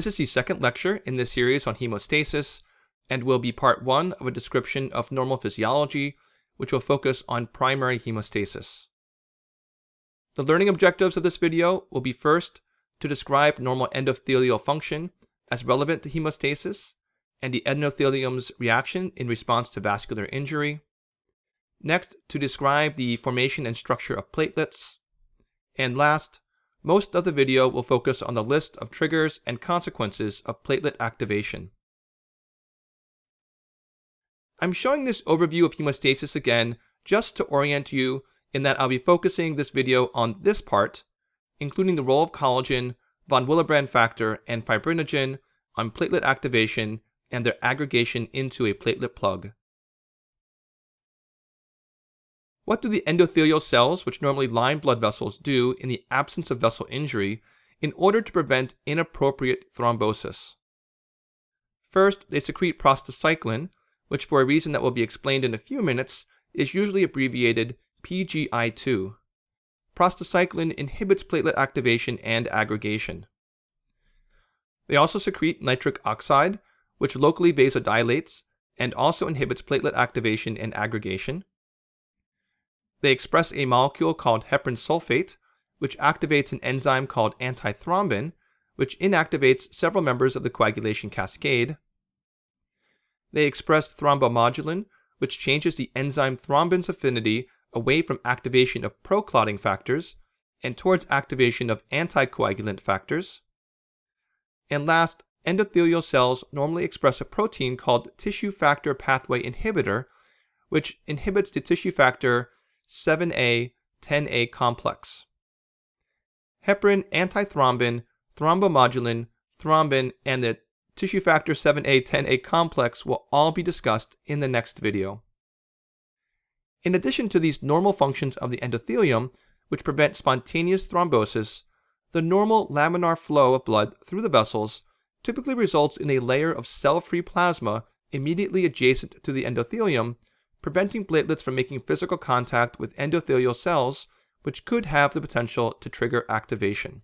This is the second lecture in this series on hemostasis and will be part one of a description of normal physiology, which will focus on primary hemostasis. The learning objectives of this video will be first, to describe normal endothelial function as relevant to hemostasis and the endothelium's reaction in response to vascular injury. Next, to describe the formation and structure of platelets. And last, most of the video will focus on the list of triggers and consequences of platelet activation. I'm showing this overview of hemostasis again just to orient you in that I'll be focusing this video on this part, including the role of collagen, von Willebrand factor, and fibrinogen on platelet activation and their aggregation into a platelet plug. What do the endothelial cells, which normally line blood vessels, do in the absence of vessel injury in order to prevent inappropriate thrombosis? First, they secrete prostacyclin, which for a reason that will be explained in a few minutes, is usually abbreviated PGI2. Prostacyclin inhibits platelet activation and aggregation. They also secrete nitric oxide, which locally vasodilates and also inhibits platelet activation and aggregation. They express a molecule called heparan sulfate, which activates an enzyme called antithrombin, which inactivates several members of the coagulation cascade. They express thrombomodulin, which changes the enzyme thrombin's affinity away from activation of proclotting factors and towards activation of anticoagulant factors. And last, endothelial cells normally express a protein called tissue factor pathway inhibitor, which inhibits the tissue factor 7A 10A complex. Heparin, antithrombin, thrombomodulin, thrombin, and the tissue factor 7A 10A complex will all be discussed in the next video. In addition to these normal functions of the endothelium, which prevent spontaneous thrombosis, the normal laminar flow of blood through the vessels typically results in a layer of cell-free plasma immediately adjacent to the endothelium preventing platelets from making physical contact with endothelial cells, which could have the potential to trigger activation.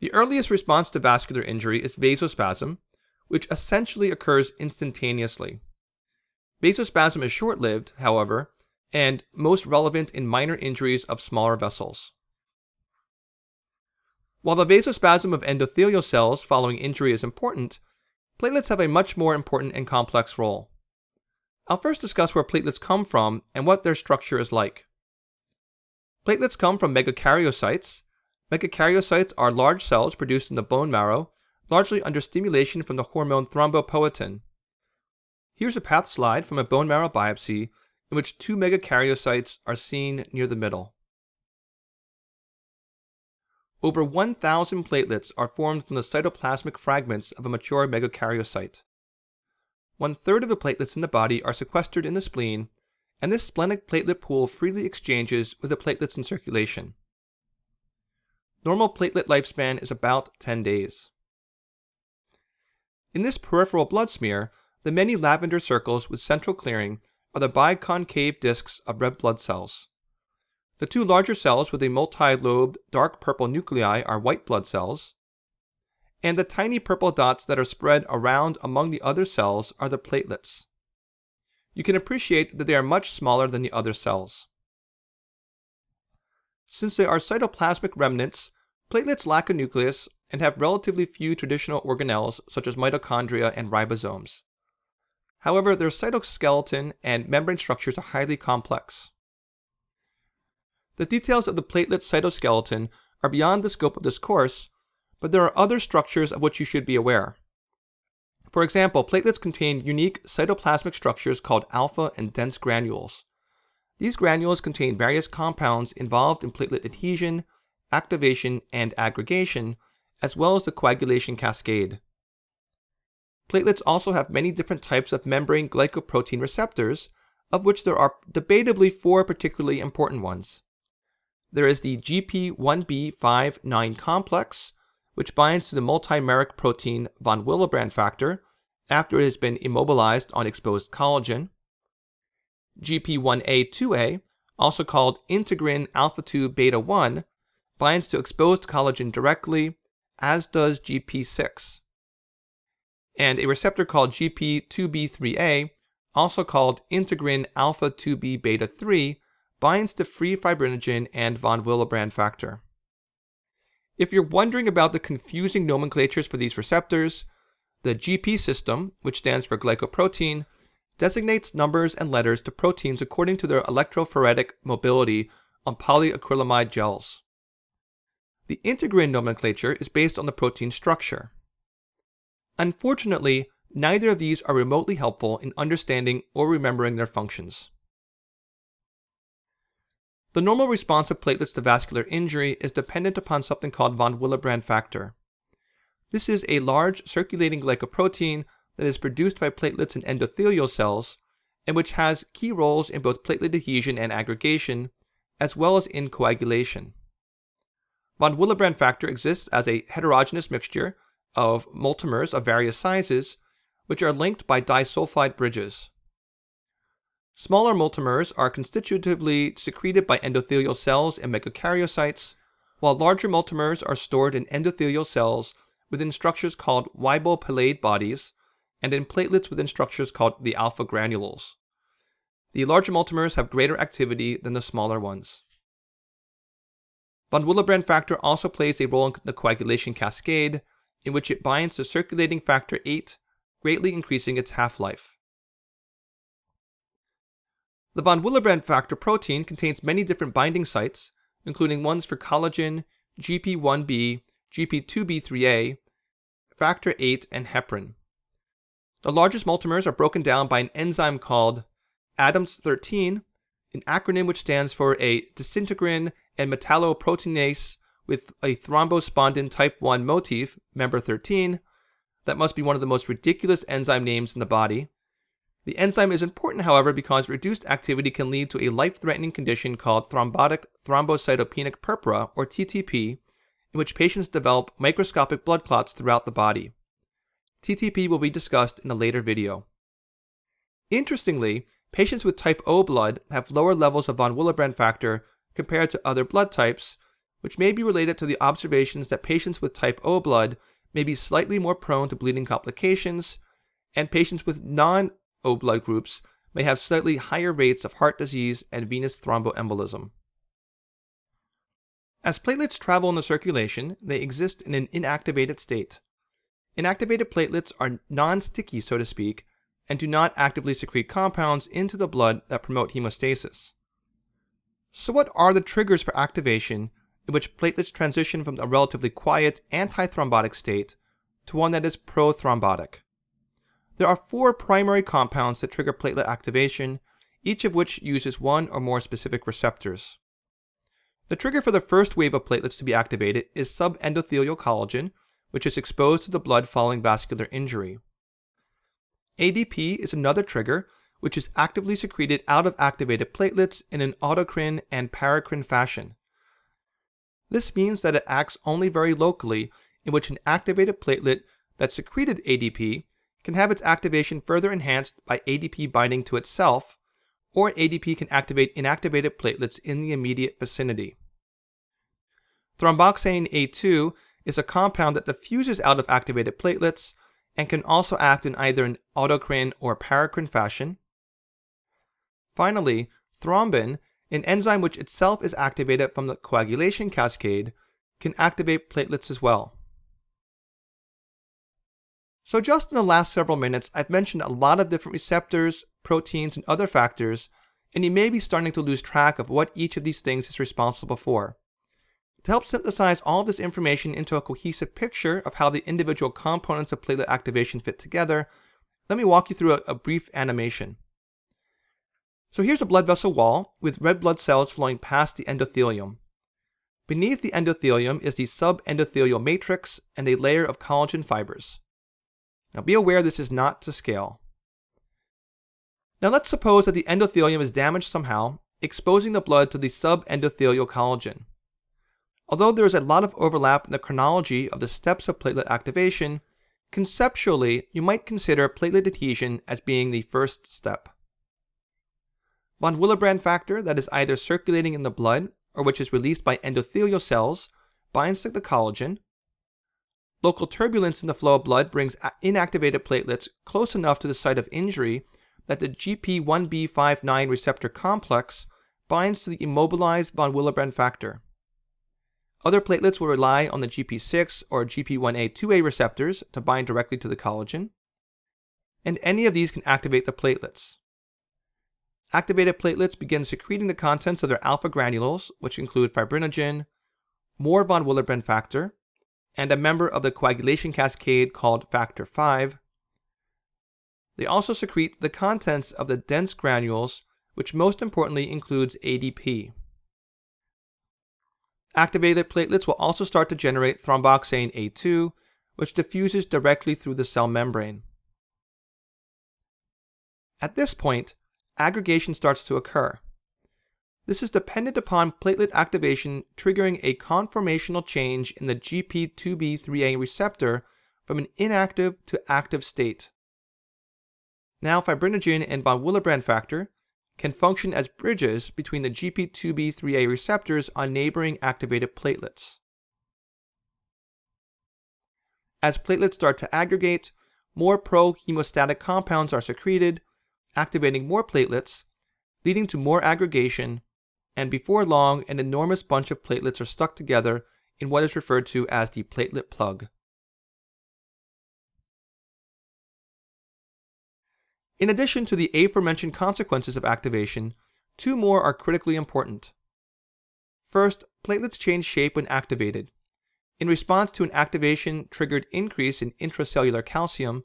The earliest response to vascular injury is vasospasm, which essentially occurs instantaneously. Vasospasm is short lived, however, and most relevant in minor injuries of smaller vessels. While the vasospasm of endothelial cells following injury is important, platelets have a much more important and complex role. I'll first discuss where platelets come from and what their structure is like. Platelets come from megakaryocytes. Megakaryocytes are large cells produced in the bone marrow, largely under stimulation from the hormone thrombopoietin. Here's a path slide from a bone marrow biopsy in which two megakaryocytes are seen near the middle. Over 1,000 platelets are formed from the cytoplasmic fragments of a mature megakaryocyte. One third of the platelets in the body are sequestered in the spleen, and this splenic platelet pool freely exchanges with the platelets in circulation. Normal platelet lifespan is about 10 days. In this peripheral blood smear, the many lavender circles with central clearing are the biconcave discs of red blood cells. The two larger cells with the multi-lobed dark purple nuclei are white blood cells, and the tiny purple dots that are spread around among the other cells are the platelets. You can appreciate that they are much smaller than the other cells. Since they are cytoplasmic remnants, platelets lack a nucleus and have relatively few traditional organelles such as mitochondria and ribosomes. However, their cytoskeleton and membrane structures are highly complex. The details of the platelet cytoskeleton are beyond the scope of this course, but there are other structures of which you should be aware. For example, platelets contain unique cytoplasmic structures called alpha and dense granules. These granules contain various compounds involved in platelet adhesion, activation, and aggregation, as well as the coagulation cascade. Platelets also have many different types of membrane glycoprotein receptors, of which there are debatably four particularly important ones there is the GP1B59 complex, which binds to the multimeric protein von Willebrand factor after it has been immobilized on exposed collagen. GP1A2A, also called integrin alpha 2 beta 1, binds to exposed collagen directly, as does GP6. And a receptor called GP2B3A, also called integrin alpha 2B beta 3, binds to free fibrinogen and von Willebrand factor. If you're wondering about the confusing nomenclatures for these receptors, the GP system, which stands for glycoprotein, designates numbers and letters to proteins according to their electrophoretic mobility on polyacrylamide gels. The integrin nomenclature is based on the protein structure. Unfortunately, neither of these are remotely helpful in understanding or remembering their functions. The normal response of platelets to vascular injury is dependent upon something called von Willebrand factor. This is a large circulating glycoprotein that is produced by platelets in endothelial cells and which has key roles in both platelet adhesion and aggregation, as well as in coagulation. Von Willebrand factor exists as a heterogeneous mixture of multimers of various sizes, which are linked by disulfide bridges. Smaller multimers are constitutively secreted by endothelial cells and megakaryocytes, while larger multimers are stored in endothelial cells within structures called Weibel Palade bodies and in platelets within structures called the alpha granules. The larger multimers have greater activity than the smaller ones. Von Willebrand factor also plays a role in the coagulation cascade, in which it binds to circulating factor VIII, greatly increasing its half-life. The von Willebrand factor protein contains many different binding sites, including ones for collagen, GP1B, GP2B3A, factor VIII, and heparin. The largest multimers are broken down by an enzyme called ADAMTS13, an acronym which stands for a disintegrin and metalloproteinase with a thrombospondin type 1 motif, member 13. That must be one of the most ridiculous enzyme names in the body. The enzyme is important, however, because reduced activity can lead to a life threatening condition called thrombotic thrombocytopenic purpura, or TTP, in which patients develop microscopic blood clots throughout the body. TTP will be discussed in a later video. Interestingly, patients with type O blood have lower levels of von Willebrand factor compared to other blood types, which may be related to the observations that patients with type O blood may be slightly more prone to bleeding complications, and patients with non O blood groups may have slightly higher rates of heart disease and venous thromboembolism. As platelets travel in the circulation, they exist in an inactivated state. Inactivated platelets are non sticky, so to speak, and do not actively secrete compounds into the blood that promote hemostasis. So, what are the triggers for activation in which platelets transition from a relatively quiet antithrombotic state to one that is prothrombotic? There are four primary compounds that trigger platelet activation, each of which uses one or more specific receptors. The trigger for the first wave of platelets to be activated is subendothelial collagen, which is exposed to the blood following vascular injury. ADP is another trigger which is actively secreted out of activated platelets in an autocrine and paracrine fashion. This means that it acts only very locally, in which an activated platelet that secreted ADP can have its activation further enhanced by ADP binding to itself, or ADP can activate inactivated platelets in the immediate vicinity. Thromboxane A2 is a compound that diffuses out of activated platelets and can also act in either an autocrine or paracrine fashion. Finally, thrombin, an enzyme which itself is activated from the coagulation cascade, can activate platelets as well. So just in the last several minutes, I've mentioned a lot of different receptors, proteins, and other factors, and you may be starting to lose track of what each of these things is responsible for. To help synthesize all this information into a cohesive picture of how the individual components of platelet activation fit together, let me walk you through a, a brief animation. So here's a blood vessel wall with red blood cells flowing past the endothelium. Beneath the endothelium is the subendothelial matrix and a layer of collagen fibers. Now be aware this is not to scale. Now let's suppose that the endothelium is damaged somehow, exposing the blood to the subendothelial collagen. Although there is a lot of overlap in the chronology of the steps of platelet activation, conceptually you might consider platelet adhesion as being the first step. Von Willebrand factor that is either circulating in the blood or which is released by endothelial cells, binds to the collagen. Local turbulence in the flow of blood brings inactivated platelets close enough to the site of injury that the GP1B59 receptor complex binds to the immobilized von Willebrand factor. Other platelets will rely on the GP6 or GP1A2A receptors to bind directly to the collagen, and any of these can activate the platelets. Activated platelets begin secreting the contents of their alpha granules, which include fibrinogen, more von Willebrand factor, and a member of the coagulation cascade called factor V. They also secrete the contents of the dense granules, which most importantly includes ADP. Activated platelets will also start to generate thromboxane A2, which diffuses directly through the cell membrane. At this point, aggregation starts to occur. This is dependent upon platelet activation triggering a conformational change in the GP2B3A receptor from an inactive to active state. Now fibrinogen and von Willebrand factor can function as bridges between the GP2B3A receptors on neighboring activated platelets. As platelets start to aggregate, more pro-hemostatic compounds are secreted, activating more platelets, leading to more aggregation, and before long, an enormous bunch of platelets are stuck together in what is referred to as the platelet plug. In addition to the aforementioned consequences of activation, two more are critically important. First, platelets change shape when activated. In response to an activation triggered increase in intracellular calcium,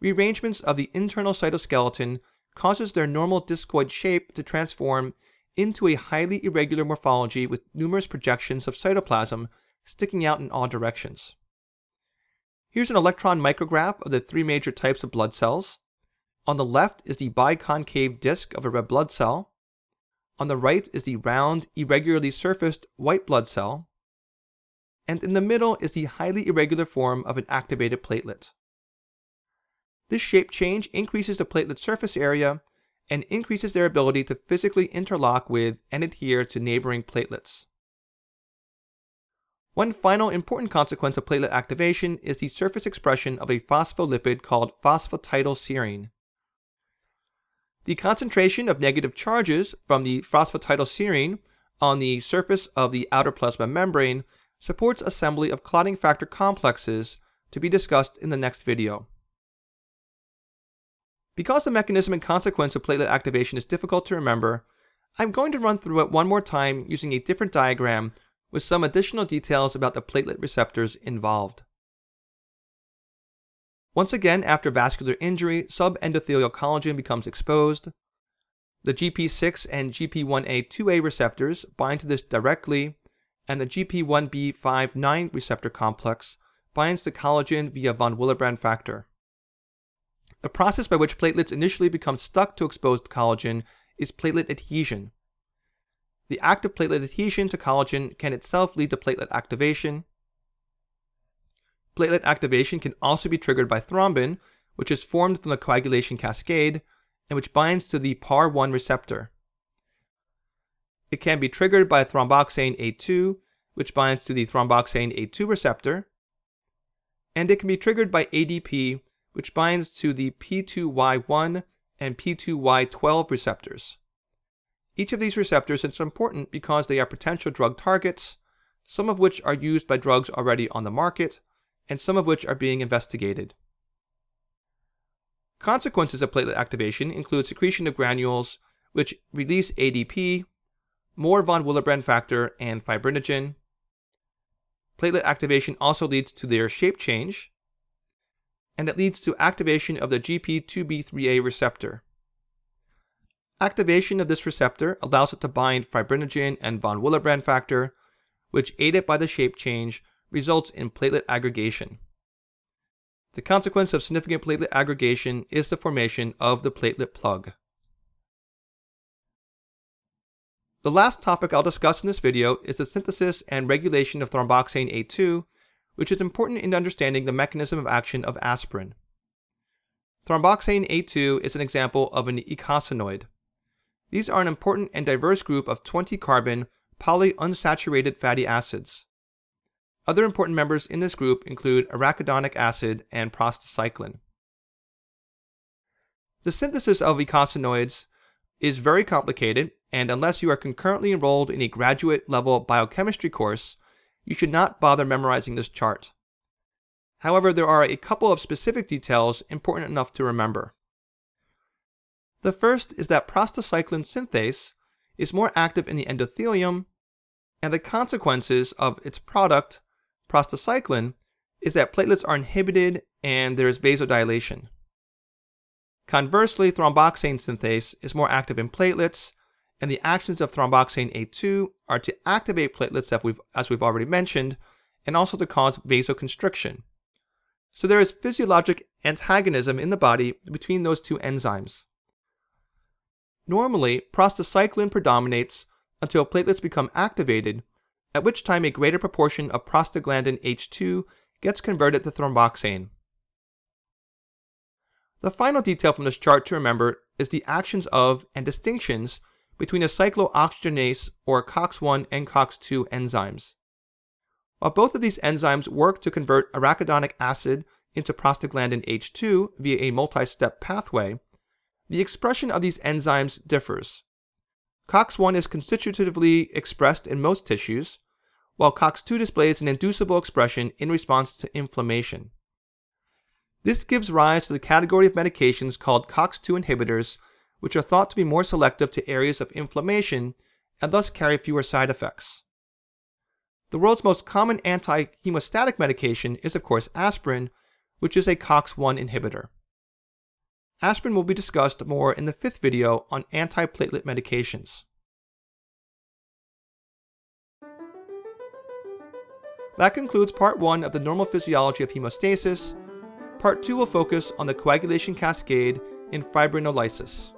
rearrangements of the internal cytoskeleton causes their normal discoid shape to transform into a highly irregular morphology with numerous projections of cytoplasm sticking out in all directions. Here's an electron micrograph of the three major types of blood cells. On the left is the biconcave disc of a red blood cell. On the right is the round, irregularly surfaced white blood cell. And in the middle is the highly irregular form of an activated platelet. This shape change increases the platelet surface area and increases their ability to physically interlock with and adhere to neighboring platelets. One final important consequence of platelet activation is the surface expression of a phospholipid called phosphatidylserine. The concentration of negative charges from the phosphatidylserine on the surface of the outer plasma membrane supports assembly of clotting factor complexes to be discussed in the next video. Because the mechanism and consequence of platelet activation is difficult to remember, I'm going to run through it one more time using a different diagram with some additional details about the platelet receptors involved. Once again, after vascular injury, subendothelial collagen becomes exposed. The GP6 and GP1A2A receptors bind to this directly, and the GP1B59 receptor complex binds to collagen via von Willebrand factor. The process by which platelets initially become stuck to exposed collagen is platelet adhesion. The act of platelet adhesion to collagen can itself lead to platelet activation, Platelet activation can also be triggered by thrombin, which is formed from the coagulation cascade and which binds to the PAR1 receptor. It can be triggered by thromboxane A2, which binds to the thromboxane A2 receptor, and it can be triggered by ADP, which binds to the P2Y1 and P2Y12 receptors. Each of these receptors is important because they are potential drug targets, some of which are used by drugs already on the market, and some of which are being investigated. Consequences of platelet activation include secretion of granules, which release ADP, more von Willebrand factor, and fibrinogen. Platelet activation also leads to their shape change, and it leads to activation of the GP2B3A receptor. Activation of this receptor allows it to bind fibrinogen and von Willebrand factor, which, aided by the shape change, results in platelet aggregation. The consequence of significant platelet aggregation is the formation of the platelet plug. The last topic I'll discuss in this video is the synthesis and regulation of thromboxane A2, which is important in understanding the mechanism of action of aspirin. Thromboxane A2 is an example of an eicosanoid. These are an important and diverse group of 20 carbon polyunsaturated fatty acids. Other important members in this group include arachidonic acid and prostacyclin. The synthesis of eicosanoids is very complicated, and unless you are concurrently enrolled in a graduate level biochemistry course, you should not bother memorizing this chart. However, there are a couple of specific details important enough to remember. The first is that prostacyclin synthase is more active in the endothelium, and the consequences of its product, prostacyclin, is that platelets are inhibited and there is vasodilation. Conversely, thromboxane synthase is more active in platelets, and the actions of thromboxane A2 are to activate platelets we've, as we've already mentioned, and also to cause vasoconstriction. So there is physiologic antagonism in the body between those two enzymes. Normally, prostacyclin predominates until platelets become activated, at which time a greater proportion of prostaglandin H2 gets converted to thromboxane. The final detail from this chart to remember is the actions of and distinctions between a cyclooxygenase or COX1 and COX2 enzymes. While both of these enzymes work to convert arachidonic acid into prostaglandin H2 via a multi-step pathway, the expression of these enzymes differs. COX1 is constitutively expressed in most tissues, while COX2 displays an inducible expression in response to inflammation. This gives rise to the category of medications called COX2 inhibitors, which are thought to be more selective to areas of inflammation and thus carry fewer side effects. The world's most common anti-hemostatic medication is of course aspirin, which is a COX1 inhibitor. Aspirin will be discussed more in the fifth video on antiplatelet medications. That concludes part 1 of the normal physiology of hemostasis. Part 2 will focus on the coagulation cascade in fibrinolysis.